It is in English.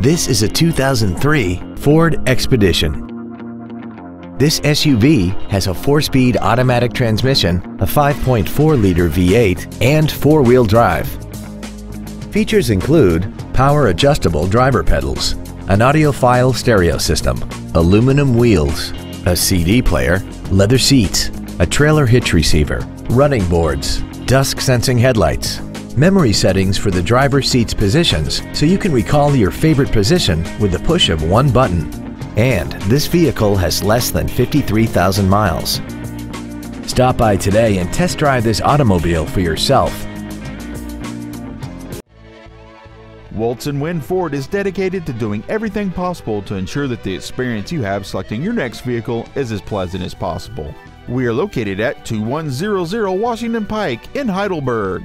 This is a 2003 Ford Expedition. This SUV has a four-speed automatic transmission, a 5.4-liter V8, and four-wheel drive. Features include power adjustable driver pedals, an audiophile stereo system, aluminum wheels, a CD player, leather seats, a trailer hitch receiver, running boards, dusk sensing headlights, memory settings for the driver's seat's positions so you can recall your favorite position with the push of one button. And this vehicle has less than 53,000 miles. Stop by today and test drive this automobile for yourself. Woltz Wind Ford is dedicated to doing everything possible to ensure that the experience you have selecting your next vehicle is as pleasant as possible. We are located at 2100 Washington Pike in Heidelberg.